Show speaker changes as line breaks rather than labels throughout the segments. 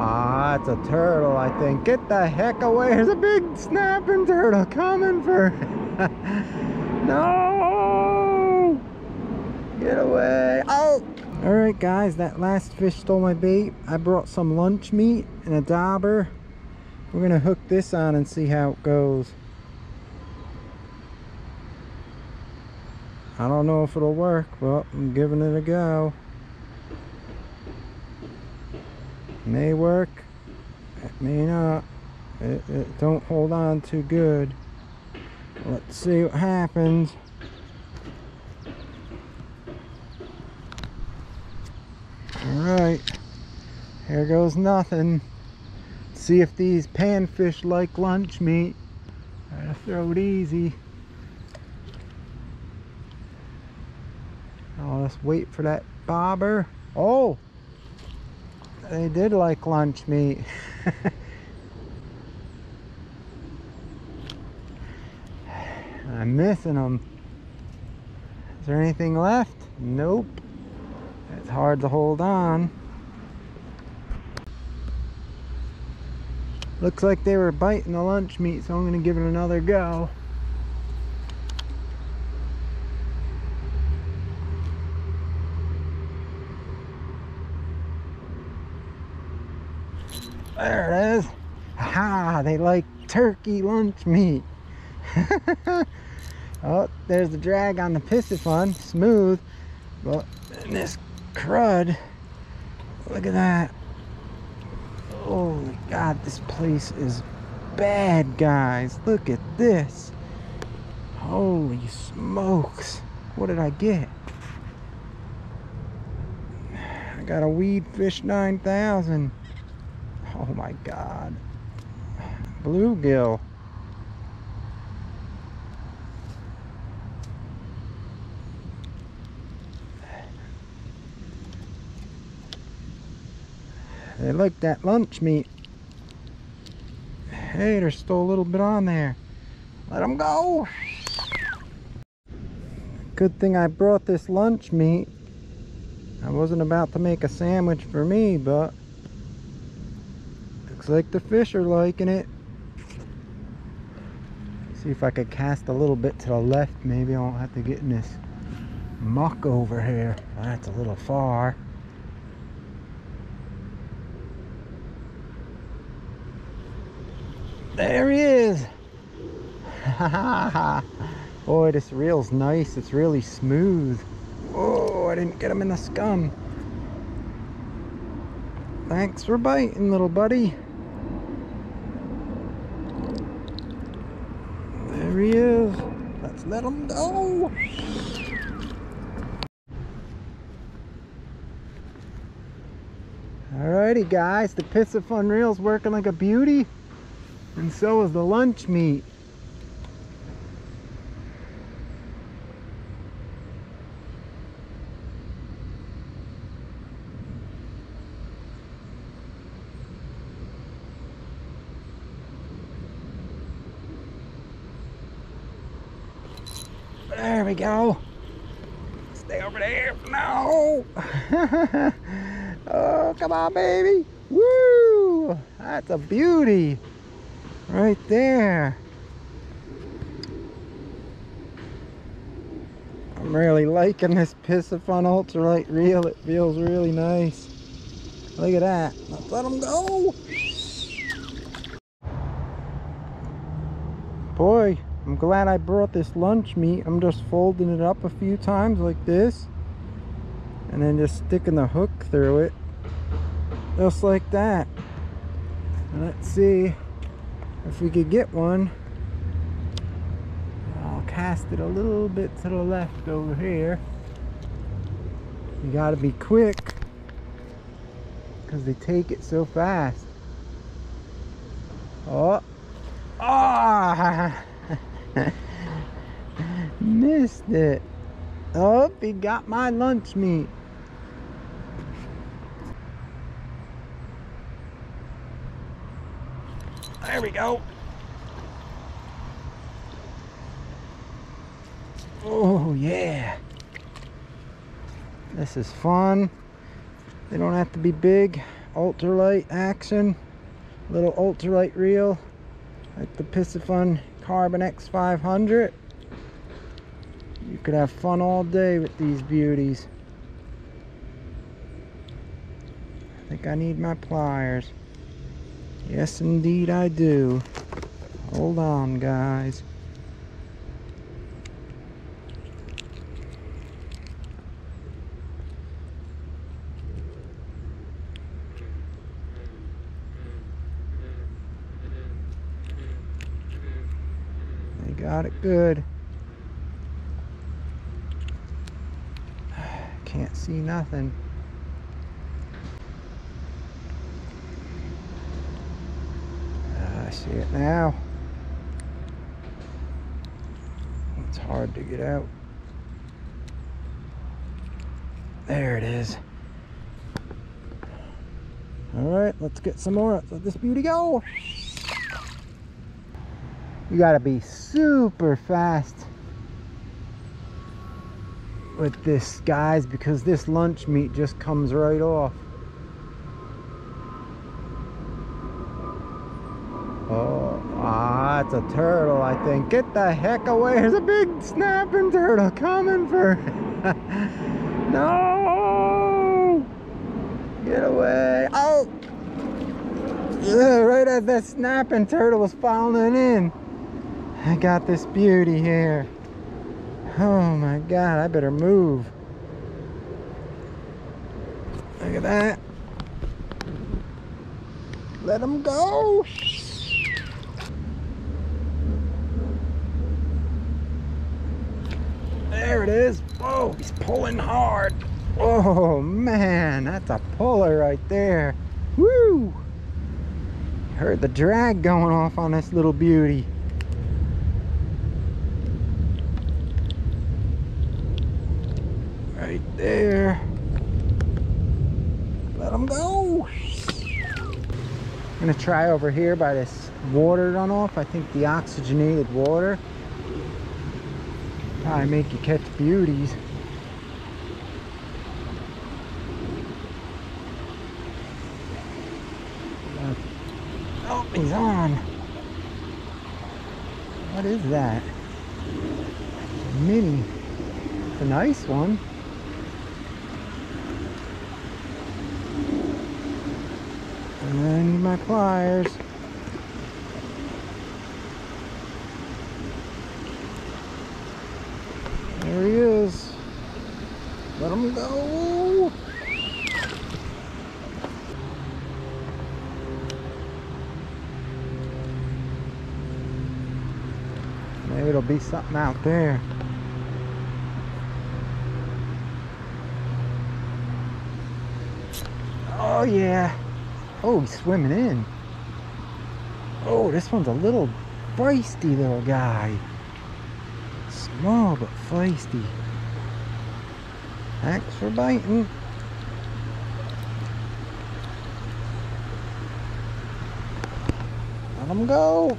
Ah, it's a turtle, I think. Get the heck away. There's a big snapping turtle coming for... no! Get away. Oh! Alright guys, that last fish stole my bait. I brought some lunch meat and a dauber. We're going to hook this on and see how it goes. I don't know if it'll work, but I'm giving it a go. May work, it may not. It, it don't hold on too good. Let's see what happens. Alright, here goes nothing. See if these panfish like lunch meat. Gotta throw it easy. I'll just wait for that bobber. Oh! They did like lunch meat. I'm missing them. Is there anything left? Nope. It's hard to hold on. Looks like they were biting the lunch meat, so I'm going to give it another go. There it is. Ha! They like turkey lunch meat. oh, there's the drag on the Piscifun. Smooth. But this crud, look at that. Holy God, this place is bad, guys. Look at this. Holy smokes. What did I get? I got a Weed Fish 9000. Oh my God. Bluegill. They like that lunch meat. Hey, there's still a little bit on there. Let them go. Good thing I brought this lunch meat. I wasn't about to make a sandwich for me, but looks like the fish are liking it. See if I could cast a little bit to the left. Maybe I won't have to get in this muck over here. That's a little far. There he is. Boy, this reel's nice. It's really smooth. Oh, I didn't get him in the scum. Thanks for biting, little buddy. There he is. Let's let him go. Alrighty guys, the Piscifun reel's working like a beauty. And so is the lunch meat. There we go. Stay over there. No. oh, come on, baby. Woo! That's a beauty. Right there. I'm really liking this Piscifun Ultralight reel. It feels really nice. Look at that. Let's let them go. Boy, I'm glad I brought this lunch meat. I'm just folding it up a few times like this. And then just sticking the hook through it. Just like that. Let's see if we could get one. I'll cast it a little bit to the left over here. You gotta be quick because they take it so fast. Oh, ah! Missed it. Oh, he got my lunch meat. There we go. Oh, yeah. This is fun. They don't have to be big. ultralight action. Little ultralight reel like the Piscifun Carbon X500. You could have fun all day with these beauties. I think I need my pliers. Yes, indeed I do. Hold on, guys. Got it good. Can't see nothing. I see it now. It's hard to get out. There it is. All right, let's get some more. Let's let this beauty go. You gotta be super fast with this, guys, because this lunch meat just comes right off. Oh, ah, it's a turtle, I think. Get the heck away. There's a big snapping turtle coming for... no! Get away. Oh! Yeah, right as that snapping turtle was falling in. I got this beauty here. Oh my God, I better move. Look at that. Let him go. There it is. Whoa, he's pulling hard. Oh man, that's a puller right there. Woo! Heard the drag going off on this little beauty. Right there. Let him go. I'm gonna try over here by this water runoff. I think the oxygenated water probably make you catch beauties. Oh, he's on. What is that? Mini. It's a nice one. And then I need my pliers. There he is. Let him go. Maybe it'll be something out there. Oh yeah. Oh, he's swimming in. Oh, this one's a little feisty little guy. Small but feisty. Thanks for biting. Let him go.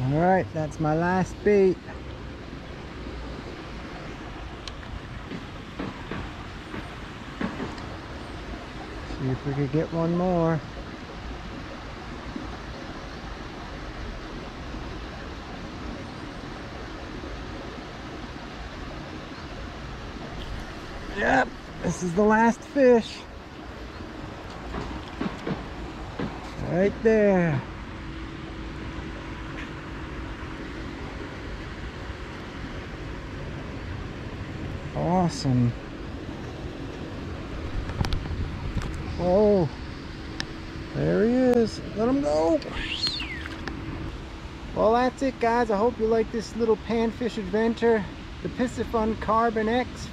All right, that's my last bait. See if we could get one more. Yep, this is the last fish. Right there. Awesome. Oh, there he is. Let him go. Well, that's it, guys. I hope you like this little panfish adventure. The Piscifun Carbon X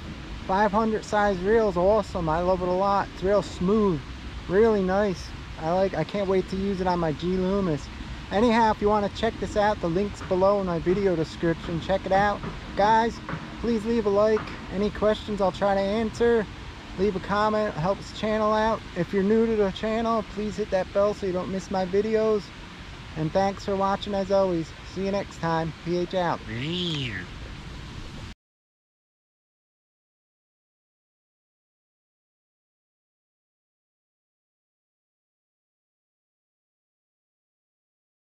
500 size reel is awesome. I love it a lot. It's real smooth, really nice. I like. I can't wait to use it on my G Loomis. Anyhow, if you want to check this out, the link's below in my video description. Check it out, guys. Please leave a like. Any questions, I'll try to answer leave a comment helps the channel out. If you're new to the channel please hit that bell so you don't miss my videos. And thanks for watching as always. See you next time. Ph out